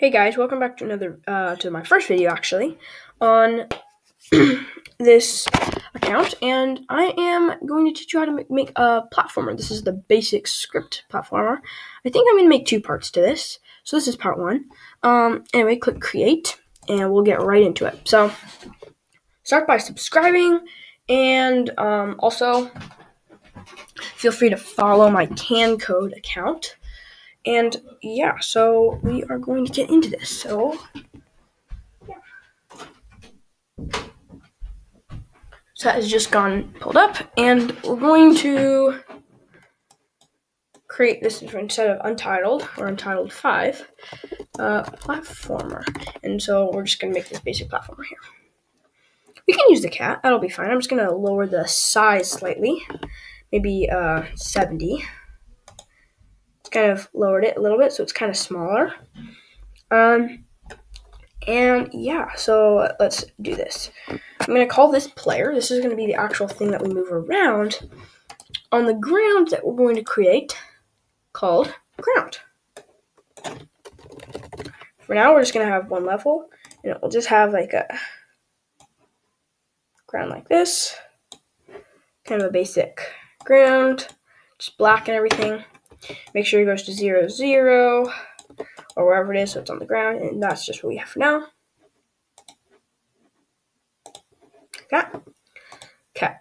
Hey guys, welcome back to another uh, to my first video actually on this account, and I am going to teach you how to make, a platformer. This is the basic script platformer. I think I'm going to make two parts to this. So this is part one. Um, anyway, click create, and we'll get right into it. So start by subscribing, and um, also feel free to follow my CanCode account. And yeah, so we are going to get into this. So, yeah. So that has just gone pulled up, and we're going to create this instead of Untitled or Untitled 5 uh, platformer. And so we're just going to make this basic platformer here. We can use the cat, that'll be fine. I'm just going to lower the size slightly, maybe uh, 70 kind of lowered it a little bit so it's kind of smaller. Um, and yeah, so let's do this. I'm going to call this player. This is going to be the actual thing that we move around on the ground that we're going to create called ground. For now, we're just going to have one level, and it will just have like a ground like this, kind of a basic ground, just black and everything. Make sure it goes to zero, zero, or wherever it is, so it's on the ground, and that's just what we have for now. Okay. Okay.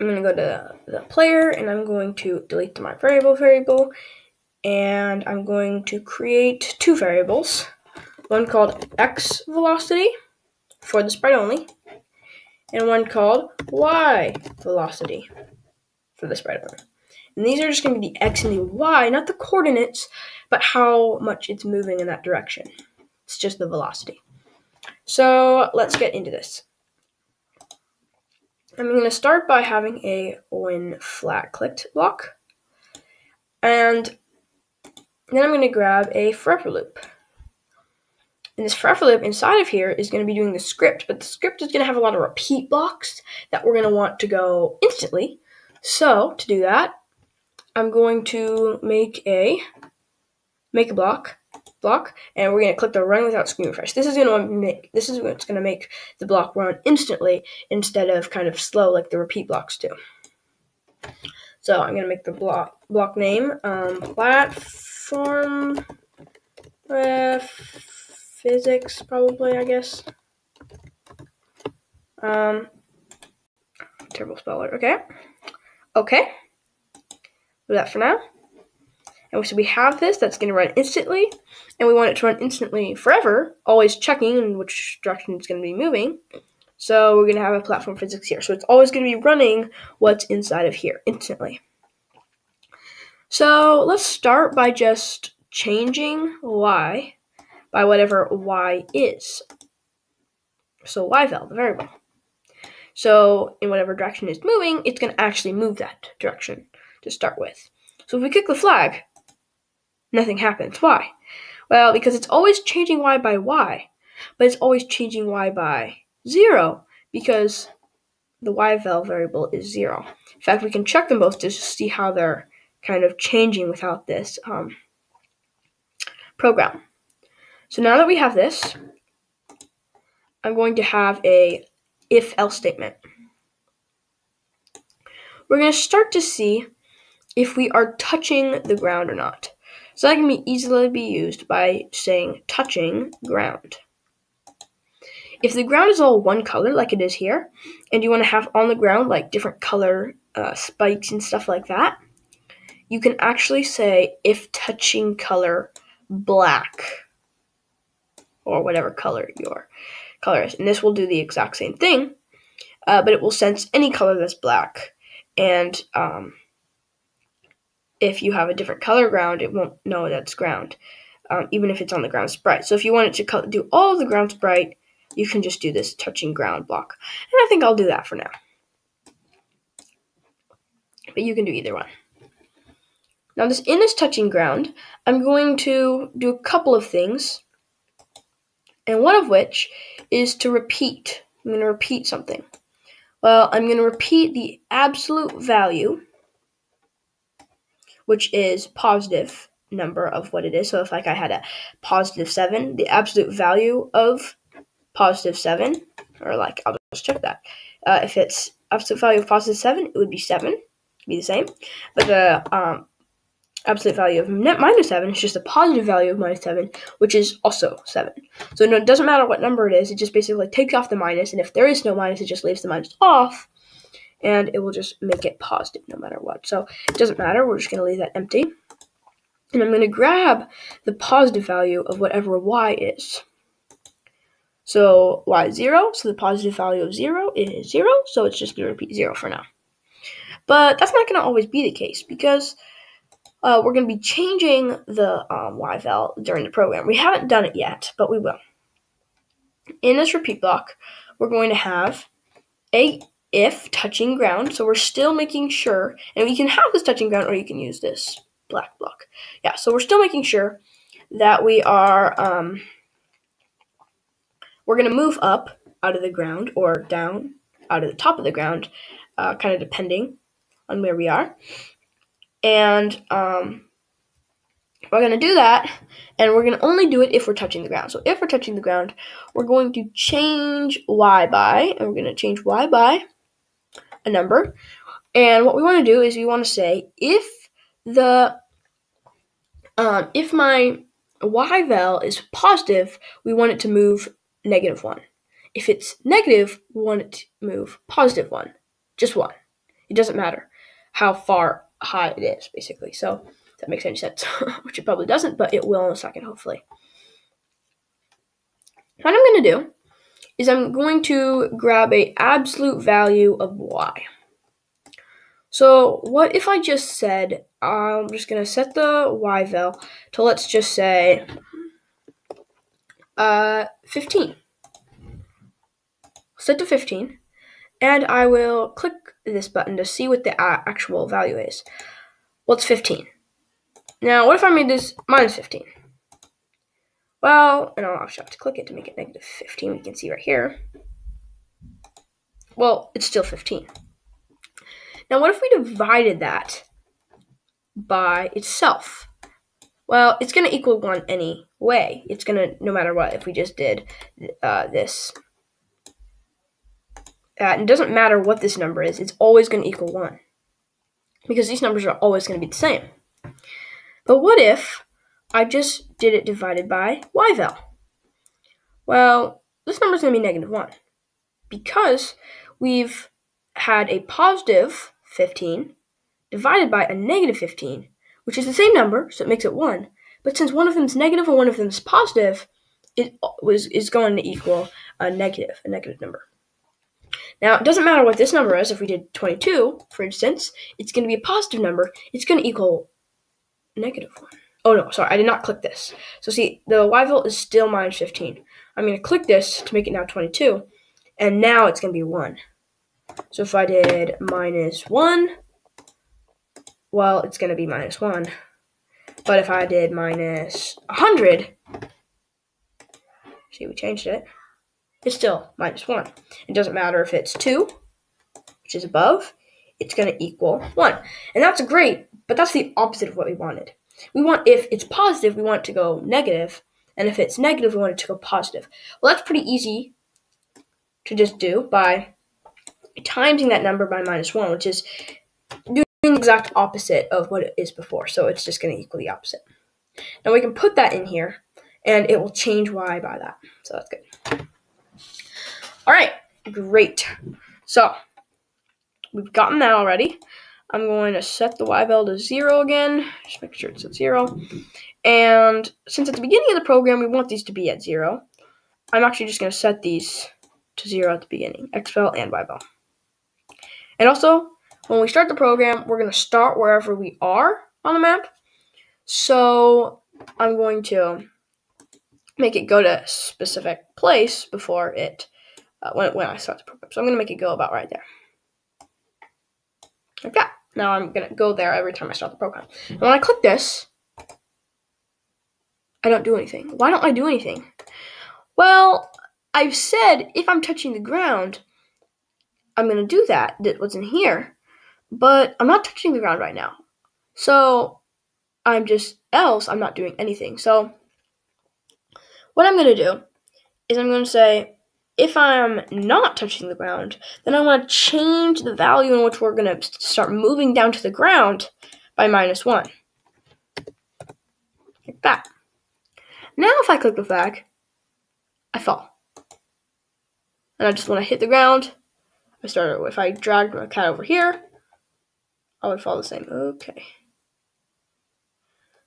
I'm going to go to the player, and I'm going to delete the my variable variable, and I'm going to create two variables. One called x velocity for the sprite only, and one called y velocity for the sprite only. And these are just going to be the x and the y, not the coordinates, but how much it's moving in that direction. It's just the velocity. So let's get into this. I'm going to start by having a when flag clicked block. And then I'm going to grab a forever loop. And this forever loop inside of here is going to be doing the script, but the script is going to have a lot of repeat blocks that we're going to want to go instantly. So to do that, I'm going to make a make a block block and we're going to click the run without screen refresh. This is going to make this is what's going to make the block run instantly instead of kind of slow like the repeat blocks do. So I'm going to make the block block name um, platform uh, physics probably I guess. Um, terrible speller. Okay. Okay do that for now. And so we have this that's going to run instantly, and we want it to run instantly forever, always checking in which direction it's going to be moving. So we're going to have a platform physics here. So it's always going to be running what's inside of here instantly. So let's start by just changing y by whatever y is. So y val, the variable. So in whatever direction it's moving, it's going to actually move that direction to start with. So if we kick the flag, nothing happens. Why? Well, because it's always changing y by y, but it's always changing y by 0 because the y val variable is 0. In fact, we can check them both to see how they're kind of changing without this um, program. So now that we have this, I'm going to have a if-else statement. We're going to start to see if we are touching the ground or not. So that can be easily be used by saying touching ground. If the ground is all one color, like it is here, and you want to have on the ground like different color uh, spikes and stuff like that, you can actually say if touching color black or whatever color your color is. And this will do the exact same thing, uh, but it will sense any color that's black and um, if you have a different color ground, it won't know that's ground, um, even if it's on the ground sprite. So if you want it to do all the ground sprite, you can just do this touching ground block. And I think I'll do that for now. But you can do either one. Now this in this touching ground, I'm going to do a couple of things. And one of which is to repeat. I'm going to repeat something. Well, I'm going to repeat the absolute value which is positive number of what it is. So if like I had a positive seven, the absolute value of positive seven, or like I'll just check that. Uh, if it's absolute value of positive seven, it would be seven, be the same. But the um, absolute value of minus 7 is just a positive value of minus 7, which is also 7. So no, it doesn't matter what number it is, it just basically takes off the minus, and if there is no minus, it just leaves the minus off, and it will just make it positive no matter what. So it doesn't matter, we're just going to leave that empty. And I'm going to grab the positive value of whatever y is. So y is 0, so the positive value of 0 is 0, so it's just going to repeat 0 for now. But that's not going to always be the case, because uh, we're going to be changing the um, y-val during the program. We haven't done it yet, but we will. In this repeat block, we're going to have a if touching ground. So we're still making sure, and you can have this touching ground or you can use this black block. Yeah, so we're still making sure that we are, um, we're going to move up out of the ground or down out of the top of the ground, uh, kind of depending on where we are. And um, we're going to do that, and we're going to only do it if we're touching the ground. So if we're touching the ground, we're going to change y by, and we're going to change y by a number. And what we want to do is we want to say if the um, if my y val is positive, we want it to move negative one. If it's negative, we want it to move positive one. Just one. It doesn't matter how far high it is, basically. So that makes any sense, which it probably doesn't, but it will in a second, hopefully. What I'm going to do is I'm going to grab a absolute value of y. So what if I just said, I'm just going to set the y val to let's just say uh, 15. Set to 15 and I will click this button to see what the actual value is. Well, it's 15. Now, what if I made this minus 15? Well, and I'll actually have to click it to make it negative 15. You can see right here. Well, it's still 15. Now, what if we divided that by itself? Well, it's going to equal 1 anyway. It's going to, no matter what, if we just did uh, this and it doesn't matter what this number is, it's always going to equal 1. Because these numbers are always going to be the same. But what if I just did it divided by y? Well, this number is going to be negative 1. Because we've had a positive 15 divided by a negative 15, which is the same number, so it makes it 1. But since one of them is negative and one of them is positive, it was is going to equal a negative, a negative number. Now, it doesn't matter what this number is. If we did 22, for instance, it's going to be a positive number. It's going to equal negative 1. Oh, no, sorry, I did not click this. So see, the y val is still minus 15. I'm going to click this to make it now 22, and now it's going to be 1. So if I did minus 1, well, it's going to be minus 1. But if I did minus 100, see, we changed it, it is still minus 1. It doesn't matter if it's 2, which is above, it's going to equal 1. And that's great, but that's the opposite of what we wanted. We want, if it's positive, we want it to go negative, and if it's negative, we want it to go positive. Well, that's pretty easy to just do by timesing that number by minus 1, which is doing the exact opposite of what it is before. So it's just going to equal the opposite. Now we can put that in here, and it will change y by that. So that's good. All right, great. So we've gotten that already. I'm going to set the y val to zero again. Just make sure it's at zero. And since at the beginning of the program we want these to be at zero, I'm actually just going to set these to zero at the beginning, x val and y val. And also, when we start the program, we're going to start wherever we are on the map. So I'm going to make it go to a specific place before it uh, when, when I start the program. So I'm going to make it go about right there. Like that. Now I'm going to go there every time I start the program. And when I click this, I don't do anything. Why don't I do anything? Well, I've said if I'm touching the ground, I'm going to do that. That was in here. But I'm not touching the ground right now. So I'm just else I'm not doing anything. So what I'm going to do is I'm going to say if I'm not touching the ground, then I want to change the value in which we're going to start moving down to the ground by minus 1. Like that. Now if I click the flag, I fall. And I just want to hit the ground. I start, if I drag my cat over here, I would fall the same. Okay.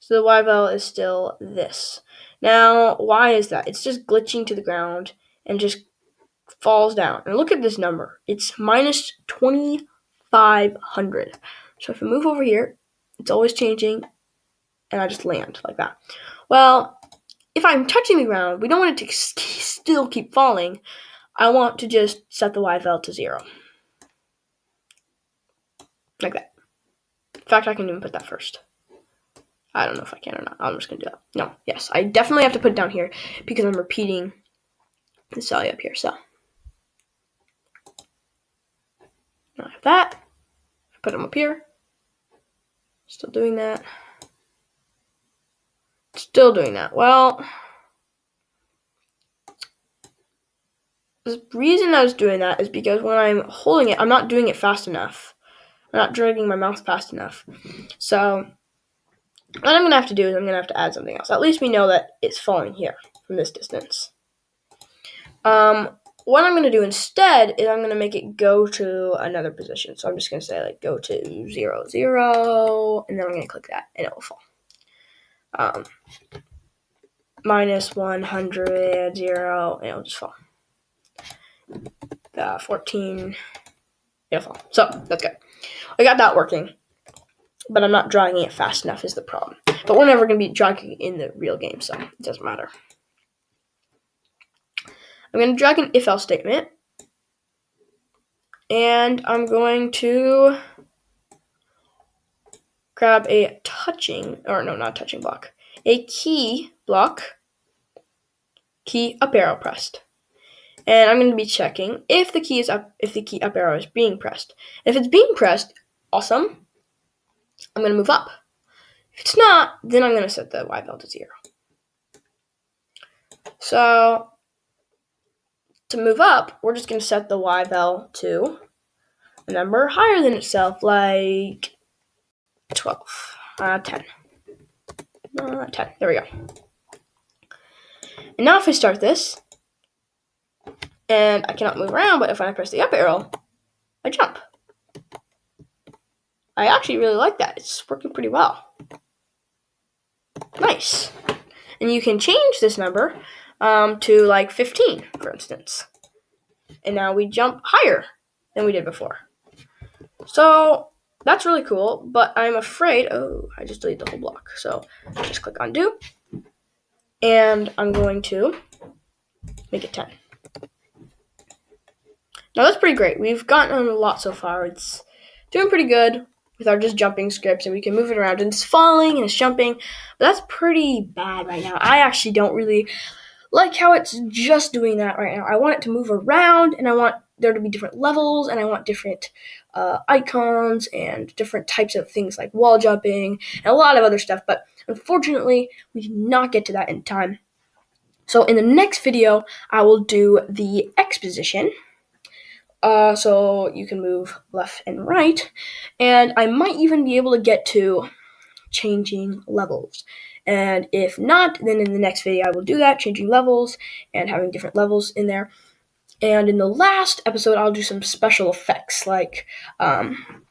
So the Y val is still this. Now, why is that? It's just glitching to the ground and just falls down. And look at this number. It's minus 2,500. So if I move over here, it's always changing, and I just land like that. Well, if I'm touching the ground, we don't want it to still keep falling. I want to just set the Y val to zero. Like that. In fact, I can even put that first. I don't know if I can or not. I'm just going to do that. No, yes, I definitely have to put it down here because I'm repeating the value up here. So, now I have that. I Put them up here. Still doing that. Still doing that. Well, the reason I was doing that is because when I'm holding it, I'm not doing it fast enough. I'm not dragging my mouse fast enough. So, what I'm going to have to do is I'm going to have to add something else. At least we know that it's falling here from this distance. Um, what I'm going to do instead is I'm going to make it go to another position. So I'm just going to say like go to 0, 0, and then I'm going to click that and it will fall. Um, minus 100, 0, and it'll just fall. Uh, 14, it'll fall. So that's good. I got that working but I'm not drawing it fast enough is the problem. But we're never going to be dragging in the real game, so it doesn't matter. I'm going to drag an if else statement. And I'm going to grab a touching, or no, not touching block, a key block, key up arrow pressed. And I'm going to be checking if the key is up, if the key up arrow is being pressed. If it's being pressed, awesome. I'm going to move up. If it's not, then I'm going to set the Y val to 0. So, to move up, we're just going to set the Y val to a number higher than itself, like 12, uh, 10. Uh, 10. There we go. And now if I start this, and I cannot move around, but if I press the up arrow, I jump. I actually really like that. It's working pretty well. Nice. And you can change this number um, to like 15, for instance. And now we jump higher than we did before. So that's really cool, but I'm afraid, oh, I just deleted the whole block. So just click undo. And I'm going to make it 10. Now that's pretty great. We've gotten a lot so far. It's doing pretty good with our just jumping scripts and we can move it around and it's falling and it's jumping. But that's pretty bad right now. I actually don't really like how it's just doing that right now. I want it to move around and I want there to be different levels and I want different uh, icons and different types of things like wall jumping and a lot of other stuff. But unfortunately, we did not get to that in time. So in the next video, I will do the x position uh, so you can move left and right. And I might even be able to get to changing levels. And if not, then in the next video I will do that, changing levels and having different levels in there. And in the last episode, I'll do some special effects, like um,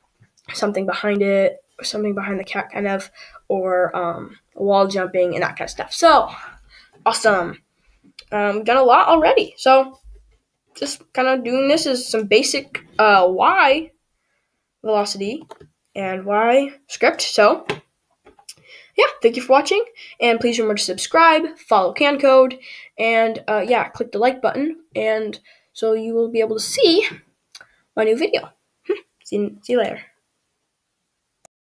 something behind it, or something behind the cat, kind of, or um, wall jumping and that kind of stuff. So, awesome. Um, done a lot already. So, just kind of doing this is some basic uh, Y velocity and Y script. So, yeah, thank you for watching, and please remember to subscribe, follow CanCode, and uh, yeah, click the like button, and so you will be able to see my new video. see, see you later.